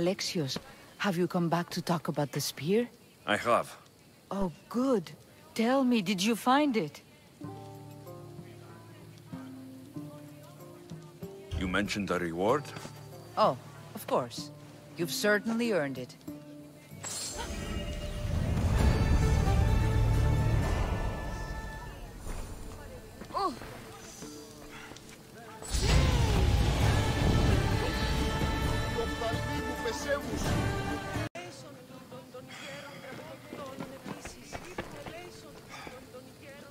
Alexios, have you come back to talk about the spear? I have. Oh, good. Tell me, did you find it? You mentioned a reward? Oh, of course. You've certainly earned it.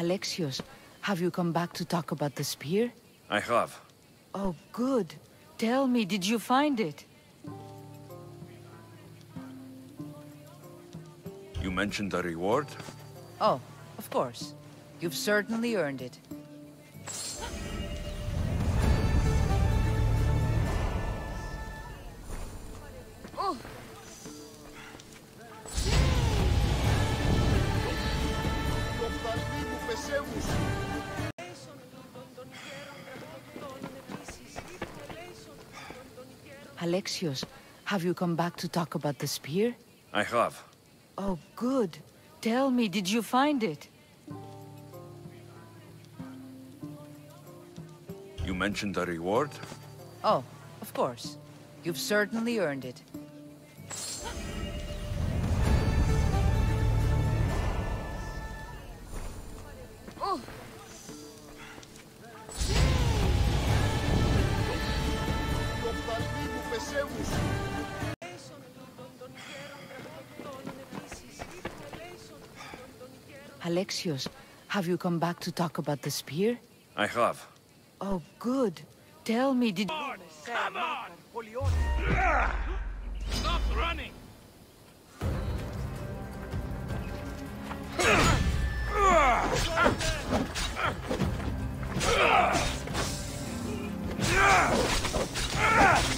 Alexios, have you come back to talk about the spear? I have. Oh, good. Tell me, did you find it? You mentioned a reward? Oh, of course. You've certainly earned it. Have you come back to talk about the spear? I have. Oh, good. Tell me, did you find it? You mentioned a reward? Oh, of course. You've certainly earned it. Alexios, have you come back to talk about the spear? I have. Oh, good. Tell me, did... Come on! Stop running! Yeah!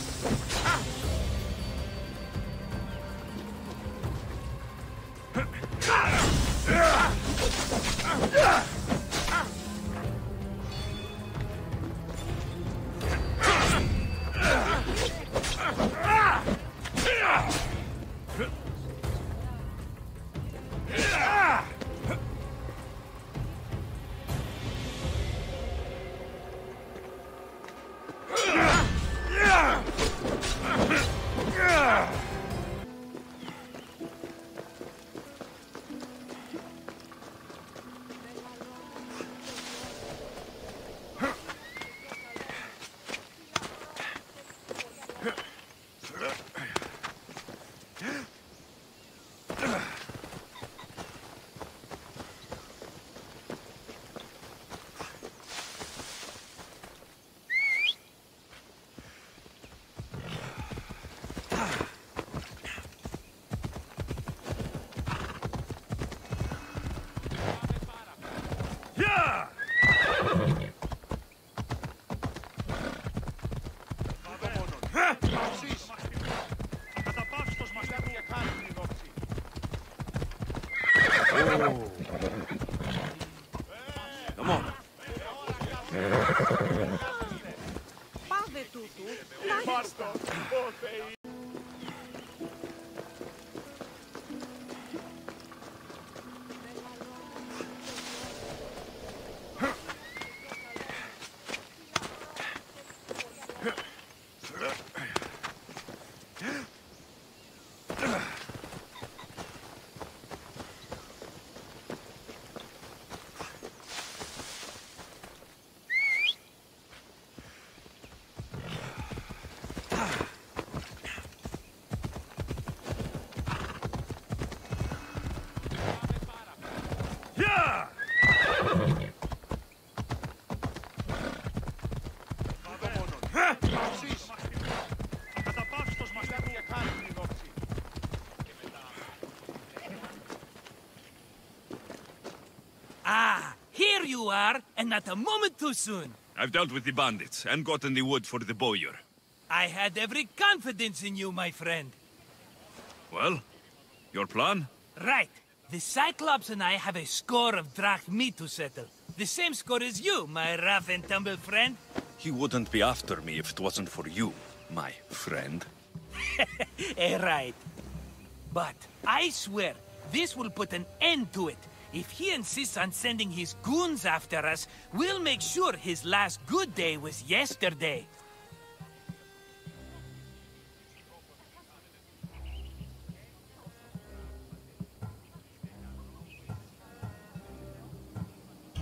and not a moment too soon. I've dealt with the bandits and gotten the wood for the bowyer. I had every confidence in you, my friend. Well, your plan? Right. The Cyclops and I have a score of drachmae to settle. The same score as you, my rough and tumble friend. He wouldn't be after me if it wasn't for you, my friend. Eh, right. But I swear, this will put an end to it. If he insists on sending his goons after us, we'll make sure his last good day was yesterday.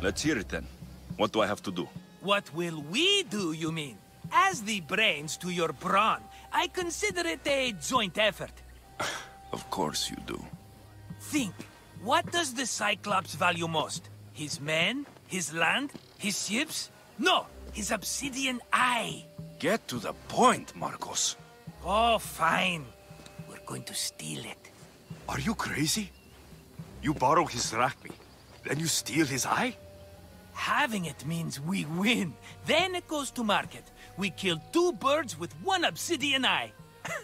Let's hear it then. What do I have to do? What will we do, you mean? As the brains to your brawn, I consider it a joint effort. Of course you do. Think, what does the Cyclops value most? His men? His land? His ships? No, his obsidian eye. Get to the point, Markos. Oh, fine. We're going to steal it. Are you crazy? You borrow his drachmae, then you steal his eye? Having it means we win. Then it goes to market. We kill two birds with one obsidian eye.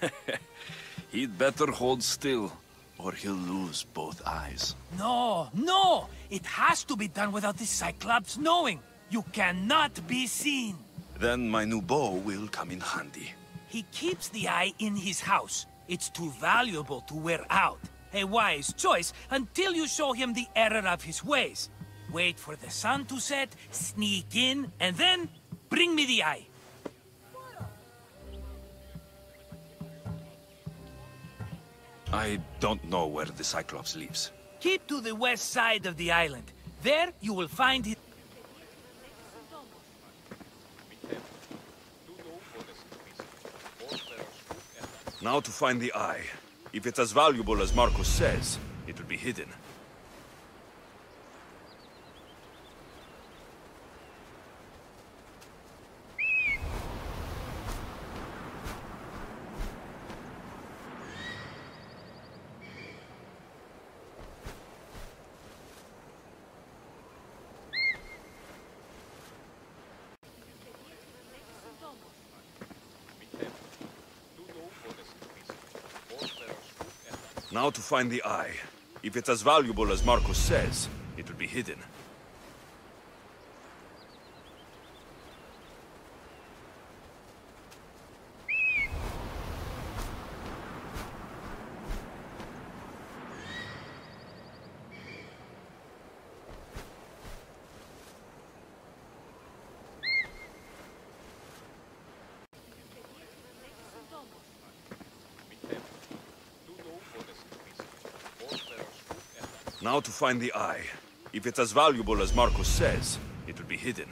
He'd better hold still, or he'll lose both eyes. No, no! It has to be done without the Cyclops knowing. You cannot be seen. Then my new bow will come in handy. He keeps the eye in his house. It's too valuable to wear out. A wise choice until you show him the error of his ways. Wait for the sun to set, sneak in, and then bring me the eye. I don't know where the Cyclops lives. Keep to the west side of the island. There you will find his... Now to find the eye. If it's as valuable as Markos says, it will be hidden. Now to find the eye. If it's as valuable as Markos says, it will be hidden. Now to find the eye. If it's as valuable as Markos says, it will be hidden.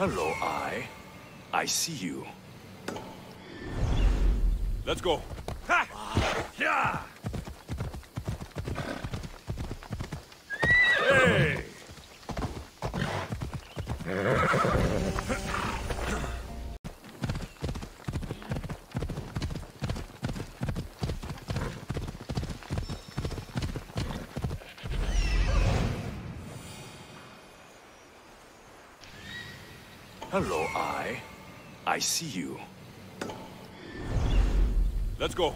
Hello, Eye. I see you. Let's go. Ha! Ah, yeah! Hello, Eye. I see you. Let's go.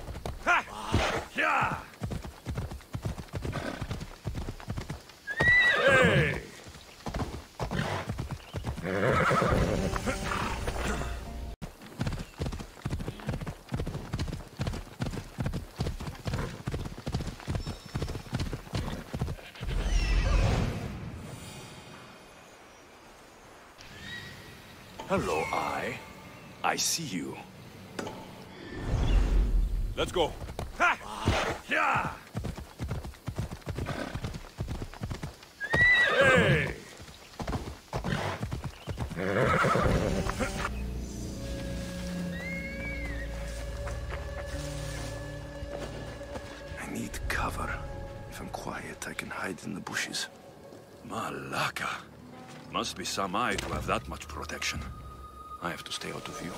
Hello, Eye. I see you. Let's go. Ha! Yeah! Hey! I need cover. If I'm quiet, I can hide in the bushes. Malaka. Must be some eye to have that much protection. I have to stay out of view.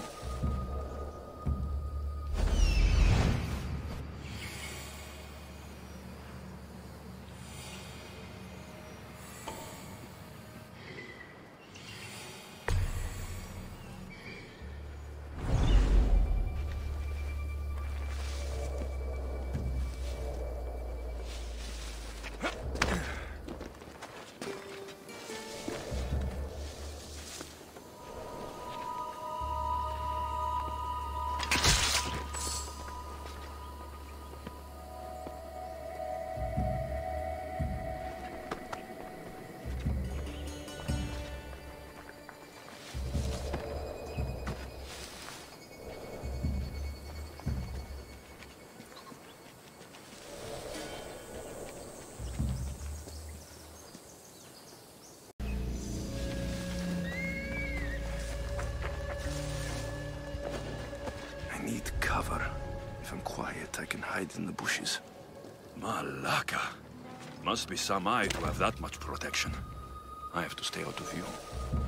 I can hide in the bushes. Malaka. Must be some eye to have that much protection. I have to stay out of view.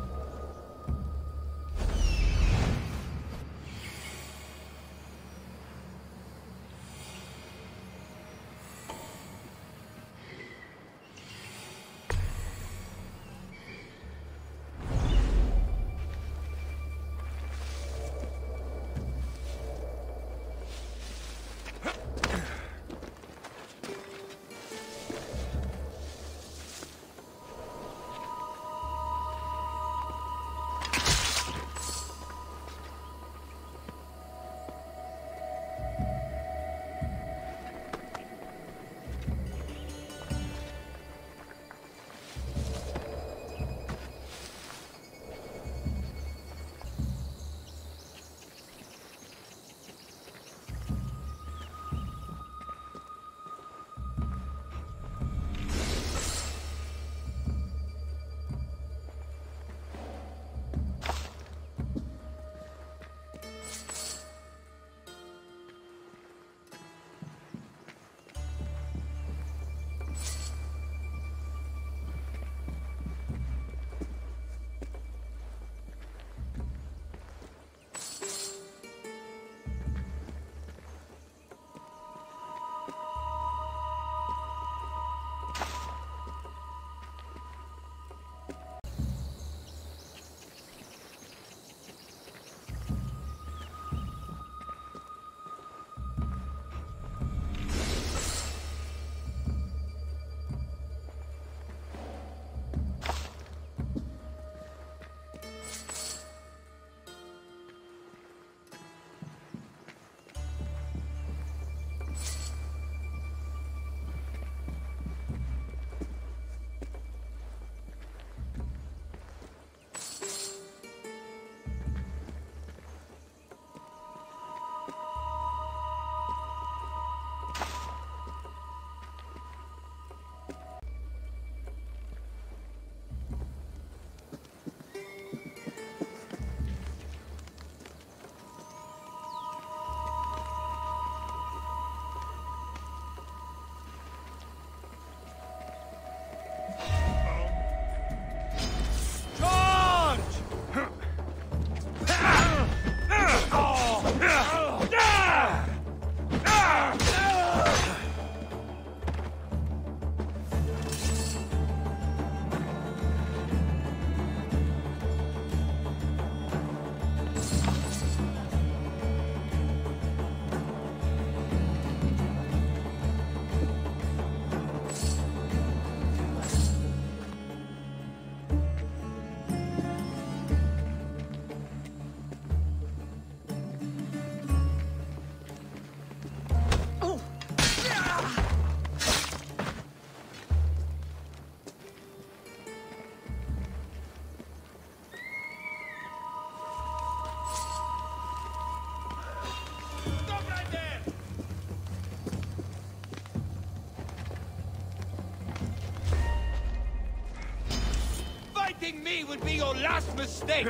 Will be your last mistake.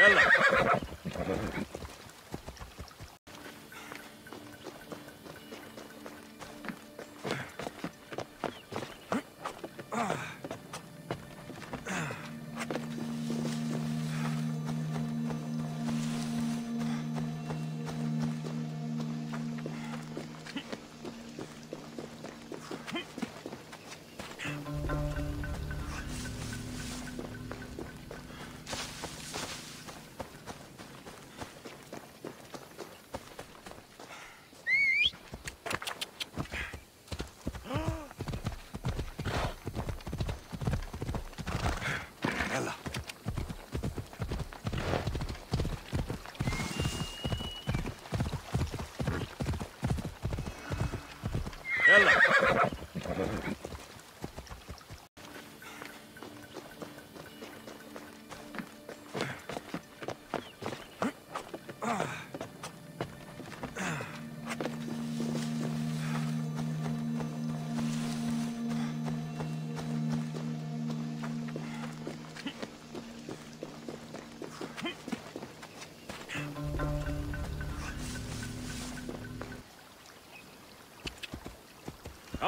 Ela. Hello.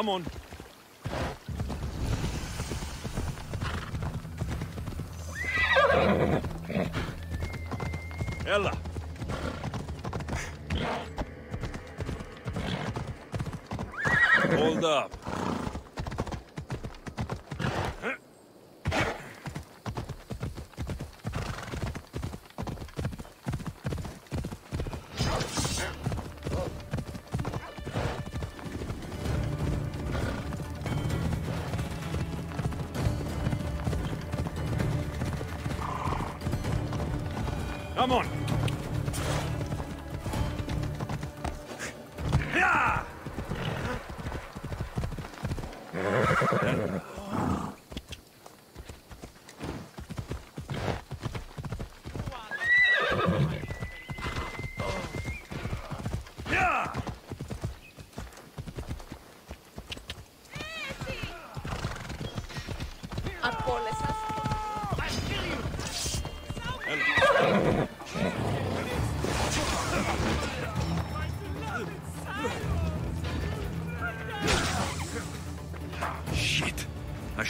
Come on. Come on.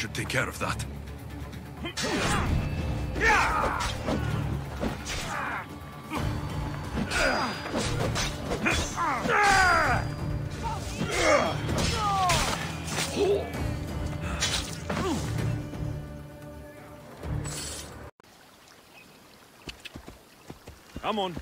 Should take care of that. Come on.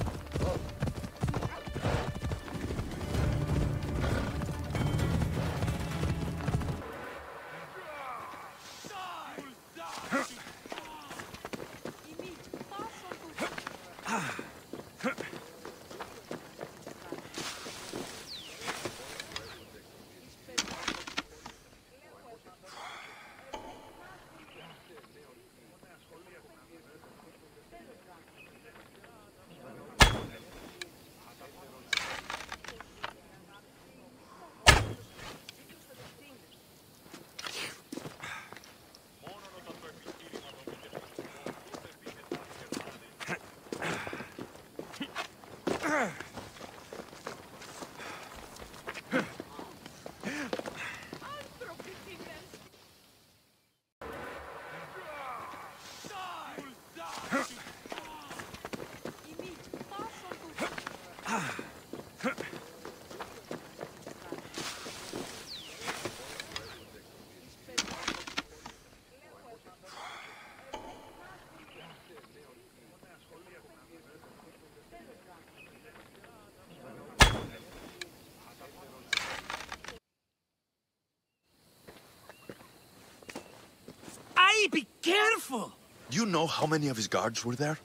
careful! Do you know how many of his guards were there?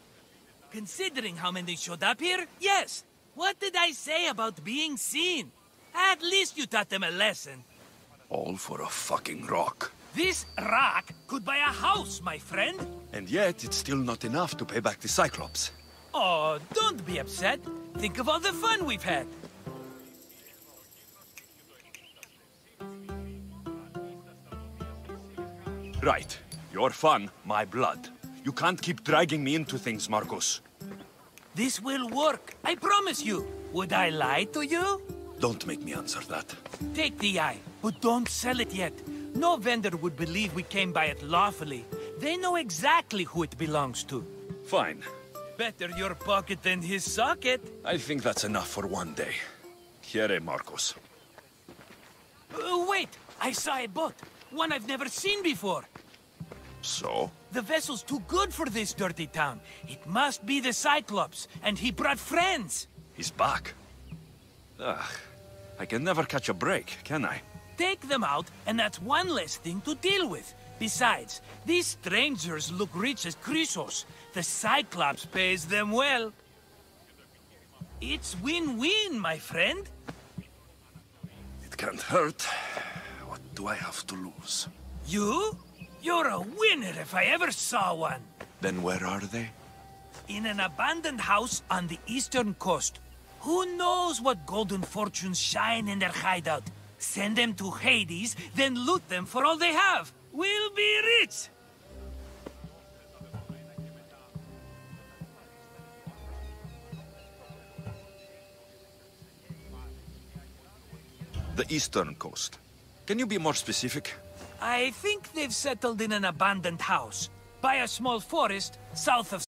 Considering how many showed up here, yes. What did I say about being seen? At least you taught them a lesson. All for a fucking rock. This rock could buy a house, my friend. And yet, it's still not enough to pay back the Cyclops. Oh, don't be upset. Think of all the fun we've had. Right. Your fun, my blood. You can't keep dragging me into things, Markos. This will work, I promise you. Would I lie to you? Don't make me answer that. Take the eye, but don't sell it yet. No vendor would believe we came by it lawfully. They know exactly who it belongs to. Fine. Better your pocket than his socket. I think that's enough for one day. Here, Markos. Uh, wait, I saw a boat. One I've never seen before. So? The vessel's too good for this dirty town. It must be the Cyclops, and he brought friends. He's back. Ugh. I can never catch a break, can I? Take them out, and that's one less thing to deal with. Besides, these strangers look rich as Croesus. The Cyclops pays them well. It's win-win, my friend. It can't hurt. What do I have to lose? You? You're a winner if I ever saw one. Then where are they? In an abandoned house on the eastern coast. Who knows what golden fortunes shine in their hideout? Send them to Hades, then loot them for all they have. We'll be rich! The eastern coast. Can you be more specific? I think they've settled in an abandoned house, by a small forest south of